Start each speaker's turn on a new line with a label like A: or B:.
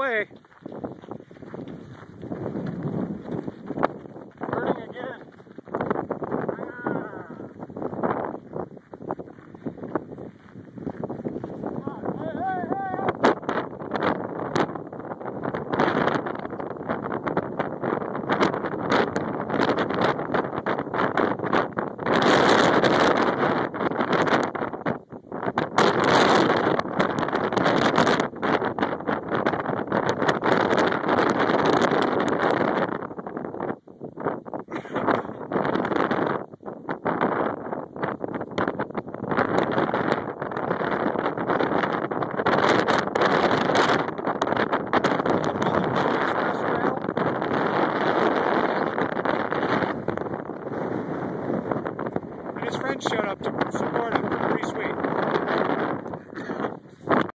A: away. and his friend showed up to support